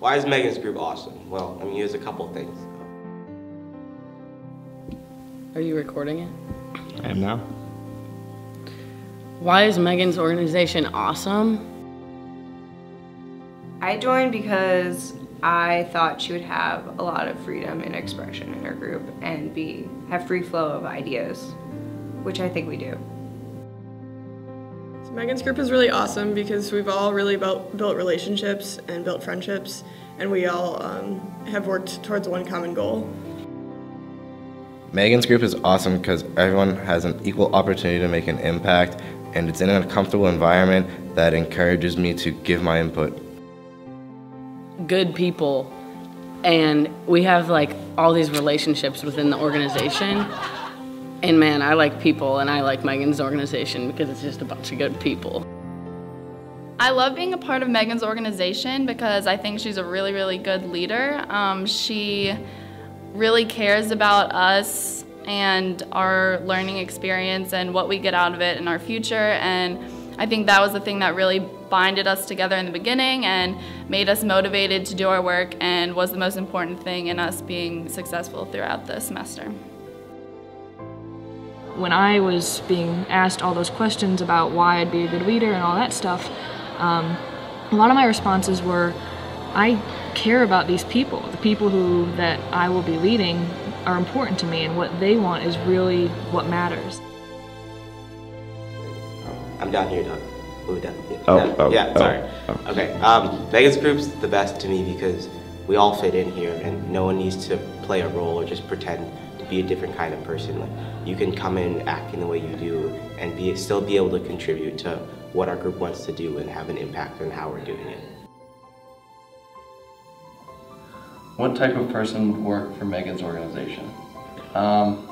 Why is Megan's group awesome? Well, I mean, there's a couple things. Are you recording it? I am now. Why is Megan's organization awesome? I joined because I thought she would have a lot of freedom and expression in her group and be have free flow of ideas, which I think we do. So Megan's group is really awesome because we've all really built, built relationships and built friendships, and we all um, have worked towards one common goal. Megan's group is awesome because everyone has an equal opportunity to make an impact, and it's in a comfortable environment that encourages me to give my input. Good people, and we have like all these relationships within the organization. And man, I like people, and I like Megan's organization because it's just a bunch of good people. I love being a part of Megan's organization because I think she's a really, really good leader. Um, she really cares about us and our learning experience and what we get out of it in our future. And I think that was the thing that really binded us together in the beginning and made us motivated to do our work and was the most important thing in us being successful throughout the semester. When I was being asked all those questions about why I'd be a good leader and all that stuff, um, a lot of my responses were, I care about these people. The people who that I will be leading are important to me, and what they want is really what matters. I'm down here, Doug. Ooh, down. Yeah, Oh, down. oh, yeah oh, sorry. oh. Okay, um, Megan's group's the best to me because we all fit in here and no one needs to play a role or just pretend to be a different kind of person. Like, you can come in acting the way you do and be still be able to contribute to what our group wants to do and have an impact on how we're doing it. What type of person would work for Megan's organization? Um,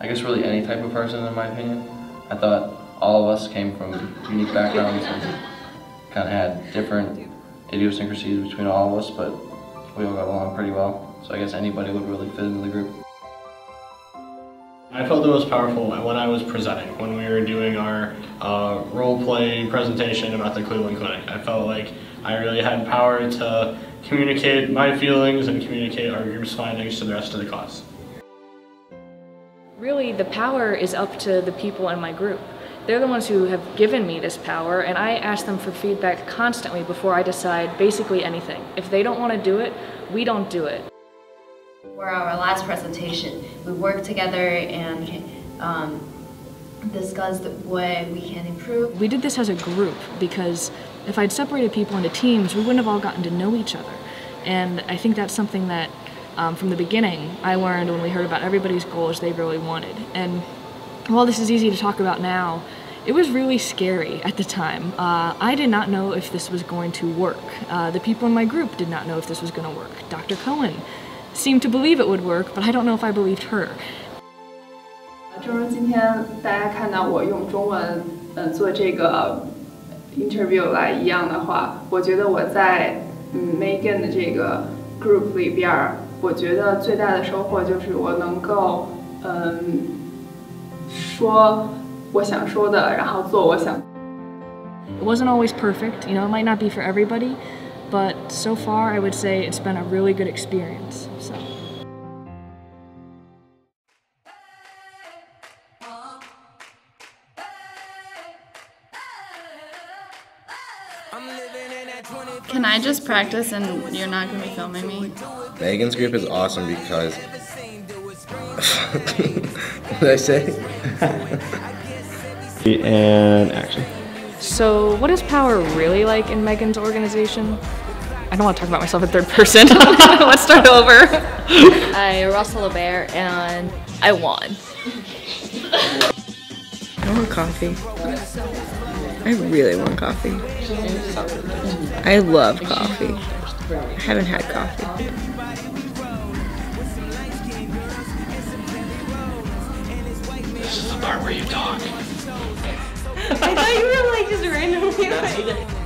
I guess really any type of person, in my opinion. I thought all of us came from unique backgrounds and kind of had different idiosyncrasies between all of us, but we all got along pretty well. So I guess anybody would really fit into the group. I felt it was powerful when I was presenting, when we were doing our uh, role play presentation about the Cleveland Clinic. I felt like I really had power to communicate my feelings and communicate our group's findings to the rest of the class. Really, the power is up to the people in my group. They're the ones who have given me this power, and I ask them for feedback constantly before I decide basically anything. If they don't want to do it, we don't do it. For our last presentation, we worked together and um, discussed what we can improve. We did this as a group because if I'd separated people into teams, we wouldn't have all gotten to know each other. And I think that's something that um, from the beginning I learned when we heard about everybody's goals they really wanted. And while this is easy to talk about now, it was really scary at the time. Uh, I did not know if this was going to work. Uh, the people in my group did not know if this was going to work. Dr. Cohen seemed to believe it would work, but I don't know if I believed her. 正如今天大家看到我用中文嗯做这个 interview 来一样的话，我觉得我在嗯 Megan 的这个 group 里边儿，我觉得最大的收获就是我能够嗯说我想说的，然后做我想。 It wasn't always perfect, you know, it might not be for everybody, but so far I would say it's been a really good experience. So. Can I just practice and you're not going to be filming me? Megan's group is awesome because. what did I say? and action. So, what is power really like in Megan's organization? I don't want to talk about myself in third person. Let's start over. I Russell Bear and I won. I want coffee. I really want coffee. I love coffee. I haven't had coffee. This is the part where you talk. I thought you were like just randomly like.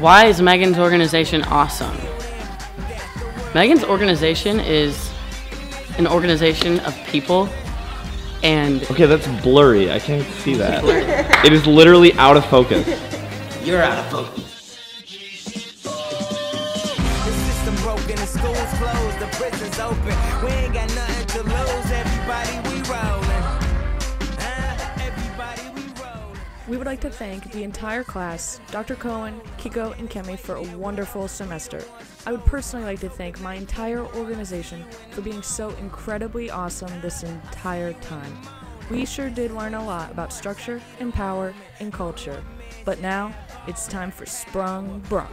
Why is Megan's organization awesome? Megan's organization is an organization of people and Okay, that's blurry. I can't see that. it is literally out of focus. You're out of focus. Broken, the schools closed, the prisons open. We ain't got nothing to lose. Everybody, we rollin'. Uh, everybody, we rollin'. We would like to thank the entire class, Dr. Cohen, Kiko, and Kemi for a wonderful semester. I would personally like to thank my entire organization for being so incredibly awesome this entire time. We sure did learn a lot about structure and power and culture. But now, it's time for Sprung Brunk.